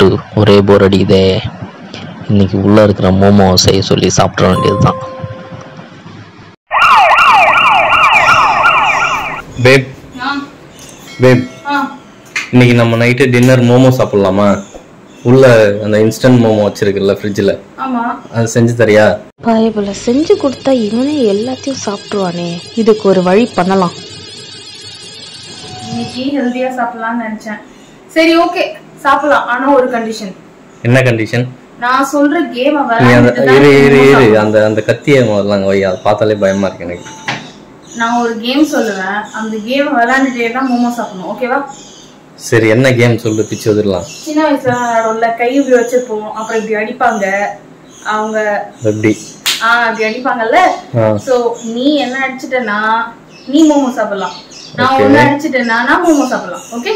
சாப்பிட்டு ஒரே போர் அடிக்குதே. இன்னைக்கு உள்ளே இருக்கிற மோமோ செய்ய சொல்லி சாப்பிட வேண்டியது தான் பேப் பேப் இன்னைக்கு நம்ம நைட்டு டின்னர் மோமோ சாப்பிடலாமா? உள்ள அந்த இன்ஸ்டன்ட் மோமோ வச்சிருக்குல்ல ஃப்ரிட்ஜில் ஆமா. அது செஞ்சு தரியா? பாயபுல செஞ்சு கொடுத்தா இவனே எல்லாத்தையும் சாப்பிட்டுருவானே. இதுக்கு ஒரு வழி பண்ணலாம். இன்னைக்கு ஹெல்தியா சாப்பிடலாம்னு நினைச்சேன். சரி ஓகே சாப்பிடலாம். ஆனா ஒரு கண்டிஷன் என்ன கண்டிஷன் நான் சொல்ற கேம இரு இரு இரு. அந்த அந்த கத்தியை முதல்ல வை. அதை பார்த்தாலே பயமா இருக்கு எனக்கு. நான் ஒரு கேம் சொல்லுவேன். அந்த கேம் விளையாண்டுட்டே தான் மோமோ சாப்பிடணும். ஓகேவா சரி என்ன கேம் சொல்லு பிச்சு வந்துடலாம். சின்ன வயசுல விளையாடும்ல கை இப்படி வச்சிருப்போம். அப்புறம் இப்படி அடிப்பாங்க. அவங்க எப்படி? ஆஹ் இப்படி அடிப்பாங்கல்ல? சோ நீ என்ன அடிச்சிட்டனா நீ மோமோ சாப்பிடலாம். நான். ஒண்ணு அடிச்சிட்டேன்னா நான் மோமோ சாப்பிடலாம். ஓகே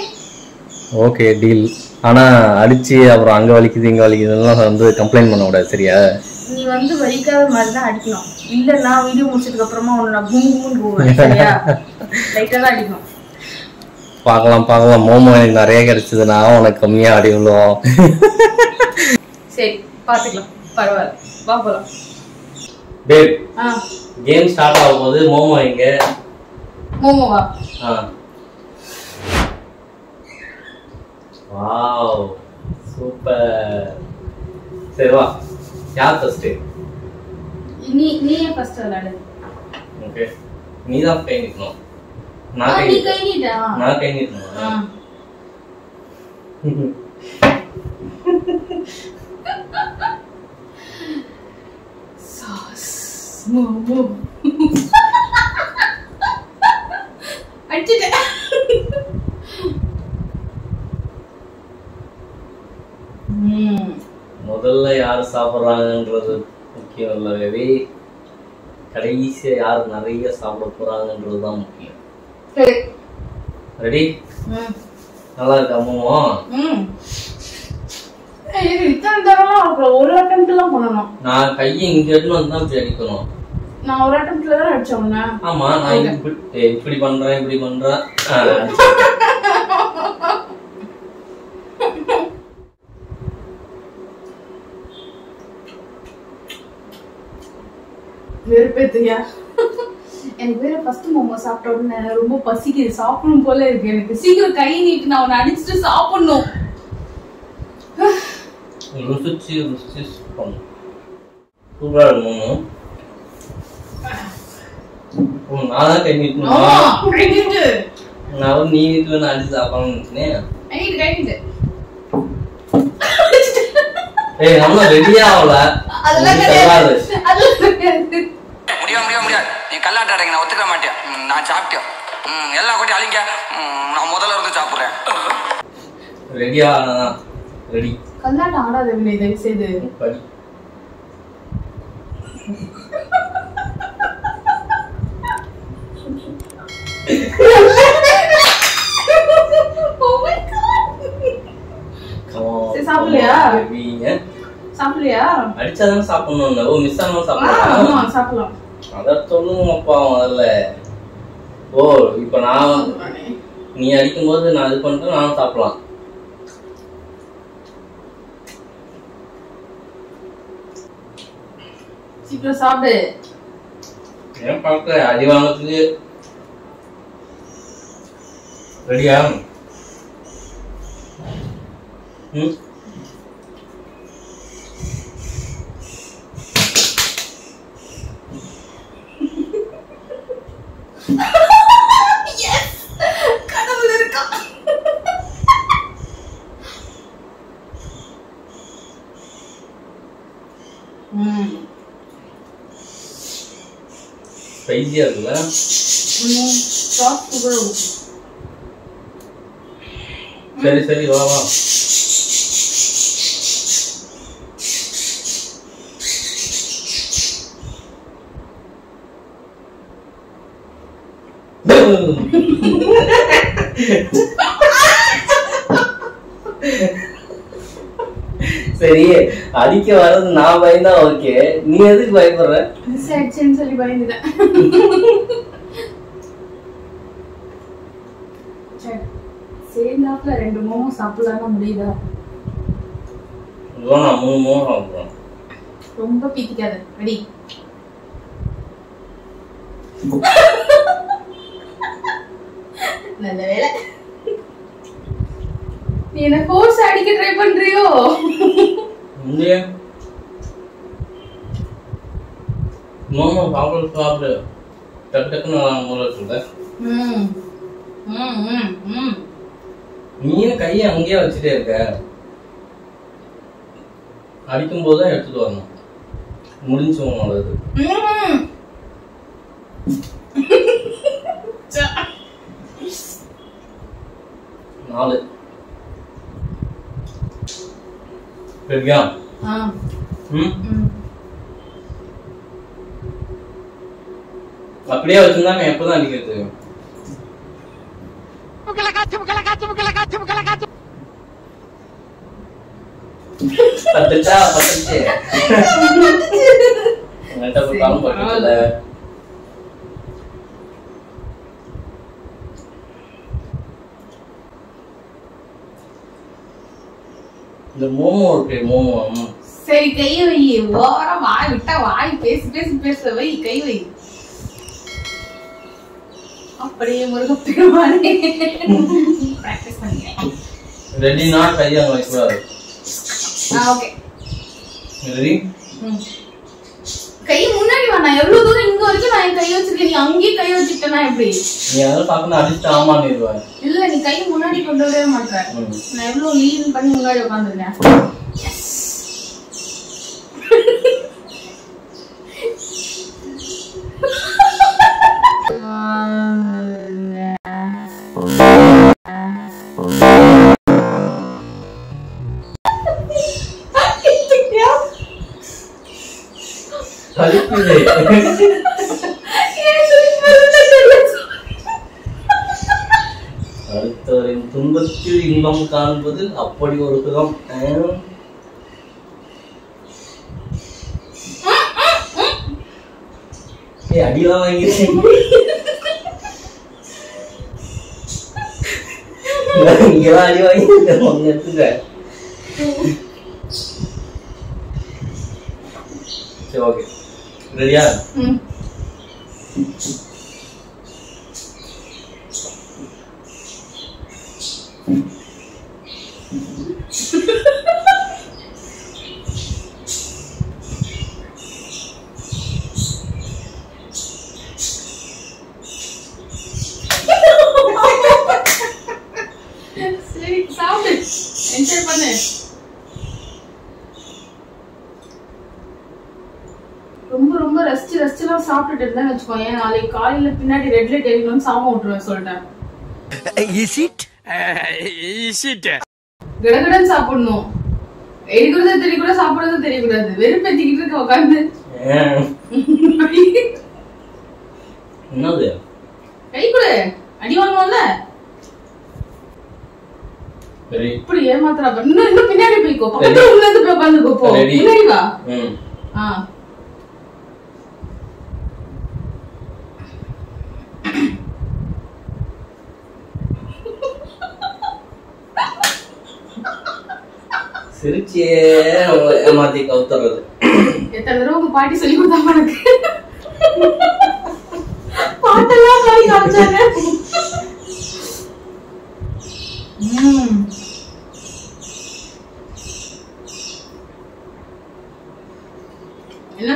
ஓகே டீல் ஆனா அடிச்சு அப்புறம் அங்க வலிக்குது இங்க வலிக்குதுலாம் வந்து கம்ப்ளைண்ட் பண்ண கூடாது சரியா? நீ வந்து வலிக்காத மாதிரி தான் அடிக்கணும் இல்லன்னா வீடியோ முடிச்சதுக்கு அப்புறமா உன்னை நான் போவேன் சரியா? தான் அடிக்கணும் பார்க்கலாம் பார்க்கலாம். மோமோ எனக்கு நிறைய கிடைச்சதுன்னா உனக்கு கம்மியா அடி விழுவோம் சரி பாத்துக்கலாம் பரவாயில்ல. வா போலாம். பேப் ஆ. கேம் ஸ்டார்ட் ஆகும் போது மோமோ எங்க? மோமோவா? ஆ. Wow super. சரி வா. யார் ஃபர்ஸ்ட் நீ நீயே ஃபர்ஸ்ட் விளையாடு? ஓகே நீ தான் கை நிக்கணும் நான் கை நீ. கை நீட்டா? நான் கை நிக்கணும். சாஸ் மோமோ அடிச்சிட்டேன் ம் முதல்ல யார் சாப்பிட்றாங்கன்றது முக்கியம் இல்லை வேவி கடைசியா யார் நிறைய சாப்பிட போறாங்கன்றது தான் முக்கியம். ரெடி நல்லா இருக்கா அப்புறம் ஒரு அட்டம்ப்ட்லாம் பண்ணணும். நான் கையை இங்க எடுத்து வந்து தான் அடிக்கணும் நான் ஒரு அட்டம்ப்ட்ல தான் அடிச்சேன் உன்னை? ஆமா நான் இப்படி பண்றேன் இப்படி பண்றேன். வெறுப்பேத்தையா எனக்கு வேற ஃபர்ஸ்ட் மோமோ சாப்பிட்ட உடனே ரொம்ப பசிக்குது. சாப்பிடணும் போல இருக்கு எனக்கு. சீக்கிரம் கை நீட்டு நான் உன்னை அடிச்சுட்டு சாப்பிடணும். ருசிச்சு ருசிச்சு பண்ணு சூப்பரா இருக்கும் நான் தான் கை நீட்டணுமா ஆமா, கை நீட்டு. நான் வந்து நீ நீட்டு நான் அடிச்சு சாப்பிடணும்னு நினைச்சேன். ஏய் நம்ம ரெடியா ஆகல. அதெல்லாம் கிடையாது. முடியாது முடியாது முடியாது. நீ கல்லாட்ட அடைங்க நான் ஒத்துக்க மாட்டேன். நான் சாப்பிட்டேன். ம், எல்லாம் கொட்டி அழிங்க. நான் முதல்ல இருந்து சாப்பிட்றேன். ரெடியா? ரெடி. கல்லாட்டம் ஆடாத வினை தயவு செய்து Oh சாப்பிடலையா? சாப்பிடலையா? அடிச்சாதான் சாப்பிடணும் ஓ மிஸ் ஆனாலும் சாப்பிடலாம். சாப்பிடலாம். அத சொல்லுங்கப்பா முதல்ல. ஓ இப்ப நான் நீ அடிக்கும்போது நான் இது பண்ணிட்டு நானும் சாப்பிடலாம். சீக்கிரம் சாப்பிடு. ஏன் பார்க்க அடி வாங்கறதுக்கு ரெடியா? ம்? ஸ்பைசியா இருக்குல்ல சரி சரி வா வா. சரி அடிக்க வர்றது நான் பயந்தா ஓகே. நீ எதுக்கு பயப்படுற? மிஸ் ஆயிடுச்சுன்னு சொல்லி பயந்துட்டேன். சேர்ந்தாப்புல ரெண்டு மோமோ சாப்பிடலாம் முடியுதா? நான் மூணு ரொம்ப பீத்திக்காத. ரெடி நல்ல வேலை. நீ என்ன கோர்ஸ் அடிக்க ட்ரை பண்றியோ? இங்கே. மோமோ சாப்பிட சாப்பிடு. டக்கு டக்குன்னு நான் மூல இருக்குல்ல ம் ம் ம் ம். நீயும் கையை அங்கேயே வச்சுட்டே இருக்க. அடிக்கும் போது தான் எடுத்துட்டு வரணும். முடிஞ்சு ம். நாலு. சரியா அப்படியே வச்சிருந்தா நான் எப்பதான் அடிக்கிறது பத்துச்சா பத்துச்சு என்கிட்ட ஒரு காலம் பட்டுச்சுல இந்த மோமோ இருக்கு மோமோ ம். சரி கை வை. ஓரம் வாய் விட்டா வாய் பேசி பேசி பேச வை. கை வை. அப்படியே முருகப்பெருமானே பிராக்டிஸ் பண்ணிக்கிறேன். ரெடினா கையை அங்க வைக்கக்கூடாது ஆ ஓகே ரெடி கை முன்னாடி வா நான் எவ்வளவு தூரம் வரைக்கும் நான் என் கை வச்சிருக்கேன் நீ அங்கேயே கை வச்சுக்கிட்டேனா எப்படி நீ அதெல்லாம் பார்க்கணும் அடிச்சுட்டு ஆமான்னு இருவேன் இல்ல நீ கை முன்னாடி கொண்டு வரவே மாட்டேற ம். நான் எவ்வளவு லீன் பண்ணி முன்னாடி உட்காந்துருக்கேன் கழிக்குது அடுத்தவரின் துன்பத்தில் இன்பம் காண்பது அப்படி ஒரு சுகம். ஆம். அடிலாம் வாங்கிருக்கேன். இங்கெல்லாம் அடி வாங்கிருக்கேன். உங்க எடுத்துக்க. சரி ஓகே ரெடியா ம். சரி சாப்பிடு என்ஜாய் பண்ணு ரொம்ப ரொம்ப ரசிச்சு ரசிச்சுலாம் சாப்பிட்டுட்டு இருந்தேன்னு வச்சுக்கோயேன். நாளைக்கு காலையில பின்னாடி ரெட் லைட் எரியணும்னு சாம விட்டுருவேன் சொல்லிட்டேன். கடகடன் சாப்பிடணும். எரிக்கிறதும் தெரியக்கூடாது சாப்பிடுறதும் தெரியக்கூடாது. வெறுப்பேத்திக்கிட்டு இருக்க உட்காந்து. என்னது? கை கொடு. அடி வாங்குவோம்ல சரி. இப்படி ஏமாத்துறா. இன்னும் இன்னும் பின்னாடி போய்க்கோ பக்கத்துல உள்ள இருந்து போய் உட்காந்துக்கோ போ. முன்னாடி வா. ஆ. சிரிச்சியே ஏமாத்தி கவுத்துறது. எத்தனை தடவை உங்க பாட்டி சொல்லி கொடுத்தாங்க எனக்கு? பாட்டெல்லாம் பாடி காமிச்சாங்க ம். என்ன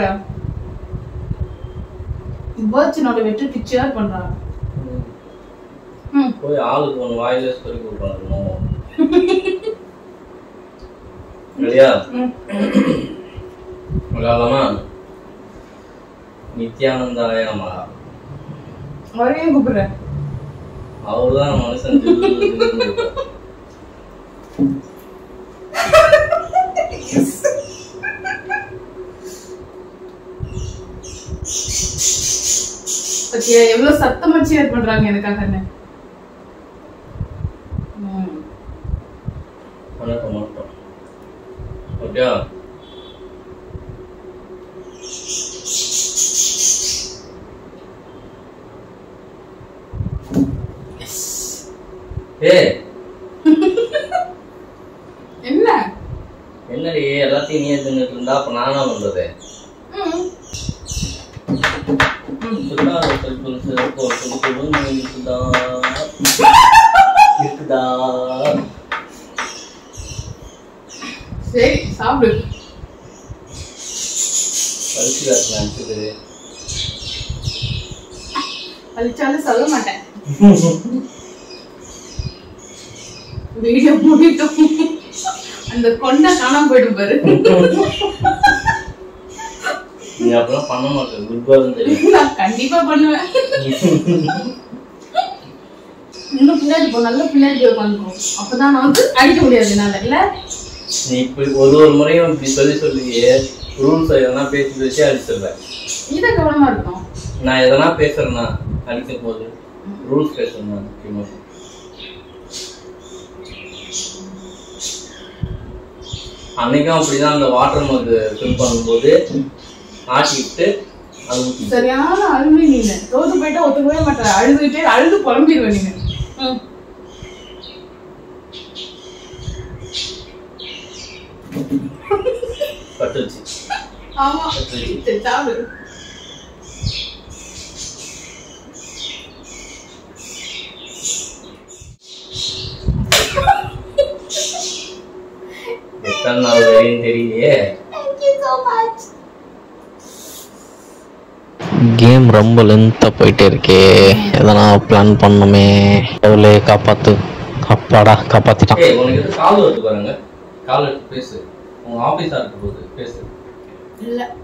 சத்தம் தானே பாக்குற பேர்ட்ஸினோட வெற்றி பிக்சர் பண்றாங்க ம். போய் ஆளுக்கு ஒன்று வாயில சொல்லி கொடுப்பாங்க இல்லையா? ம். விளையாடலாமா நித்யானந்தாய நமகா அவரையும் கூப்பிடுறேன் அவர்தான் மனுஷன் எவ்வளவு சத்தமா சேர் பண்றாங்க எனக்காக என்ன? வணக்கம் வணக்கம். ஓகே ஏ என்ன எல்லாத்தையும் நீயே தின்னுட்டு இருந்தா அப்ப நான் என்ன பண்றது ம். இருக்குதா இருக்குதா சரி சாப்பிடு பரிசு காசு அழிச்சாலும் சொல்ல மாட்டேன் வீடியோ முடிட்டும் அந்த கொண்டை காணாம போயிடும் பாரு. நீ அப்படிலாம் பண்ண மாட்டேன் குட்பாலும் தெரியும். நான் கண்டிப்பா பண்ணுவேன். இன்னும் பின்னாடி போ நல்ல பின்னாடி போய் உட்காந்துக்கோ அப்பதான் வந்து அடிக்க முடியாது என்னால. இல்ல? நீ இப்படி ஒரு ஒரு முறையும் இப்படி சொல்லி சொல்லியே ரூல்ஸ் எதனா பேசி பேசி அடிச்சிடுறேன் நீதான் கவனமா இருக்கும் நான் எதனா பேசுறேன்னா அடிக்க போது ரூல்ஸ் பேசுறேன் முக்கியமா. அன்னைக்கும் அப்படிதான் அந்த வாட்டர் மக் ஃபில் பண்ணும்போது அது ஊத்தி சரியான அழுமை நீங்க தோத்து போயிட்டா ஒத்துக்கவே மாட்டேன். அழுதுகிட்டே அழுது புலம்பிடுவேன் நீங்க ம். பட்டுச்சு ஆமா. சாப்பிடு எத்தனை நாள் வரையும் தெரியலையே. கேம் ரொம்ப லென்த்தாக போயிட்டே இருக்கே. எதனா பிளான் பண்ணணுமே எவ்வளோ காப்பாத்து. அப்பாடா காப்பாத்திட்டான். ஏய் உனக்கு எது கால் வருது பாருங்க. கால் எடுத்து பேசு. உங்க ஆபீஸா இருக்க போகுது பேசு. இல்ல.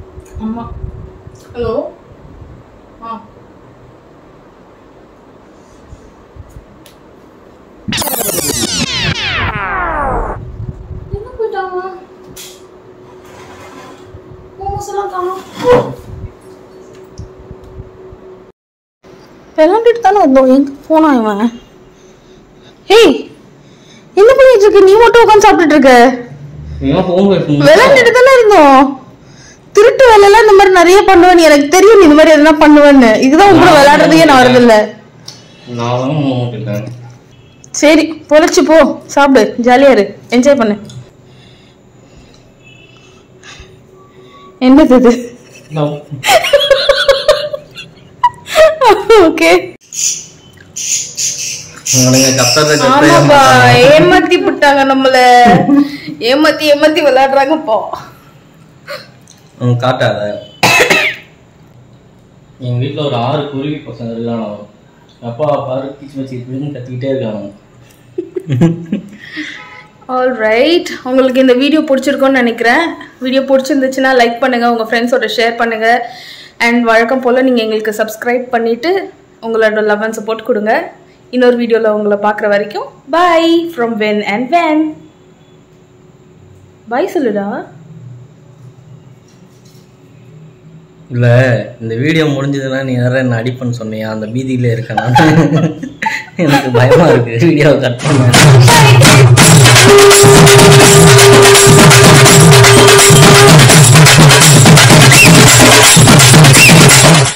அம்மா. ஹலோ. ஆ. தானே வந்தோம் எங்க போனா இவன்? ஏய் என்ன பண்ணிட்டு இருக்க? நீ மட்டும் உட்காந்து சாப்பிட்டுட்டு இருக்க. விளையாண்டுட்டு தானே இருந்தோம் திருட்டு வேலையெல்லாம் இந்த மாதிரி நிறைய பண்ணுவேன் எனக்கு தெரியும். இந்த மாதிரி எதனா பண்ணுவேன்னு. இதுதான் உங்க கூட விளையாடுறதுக்கே நான் ஹோம் கேட்டேன் சரி பொழைச்சு போ. சாப்பிடு. ஜாலியா இரு. என்ஜாய் பண்ணு. என்னது இது? ஓகே ஏமாத்தி விட்டாங்க நம்மள. ஏமாத்தி ஏமாத்தி விளையாடுறாங்கப்பா உனக்கு காட்டாத. எங்க வீட்ல ஒரு ஆறு குருவி பசங்க இருக்கானோ அப்பா பாரு கிச்சு வச்சு கத்திக்கிட்டே இருக்கானோ ஆல் ரைட் உங்களுக்கு இந்த வீடியோ பிடிச்சிருக்கும்னு நினைக்கிறேன். வீடியோ பிடிச்சிருந்துச்சுன்னா லைக் பண்ணுங்கள் உங்கள் ஃப்ரெண்ட்ஸோட ஷேர் பண்ணுங்கள் அண்ட் வழக்கம் போல் நீங்கள் எங்களுக்கு சப்ஸ்கிரைப் பண்ணிவிட்டு உங்களோட லவ் அண்ட் சப்போர்ட் கொடுங்க. இன்னொரு வீடியோவில் உங்களை பார்க்குற வரைக்கும் bye from when and when bye சொல்லுடா. இல்ல இந்த வீடியோ முடிஞ்சதுன்னா நீ யாரும் என்ன அடிப்பேன்னு சொன்னியா? அந்த பீதியில இருக்கேன். எனக்கு பயமா இருக்கு வீடியோவை கட் பண்ண.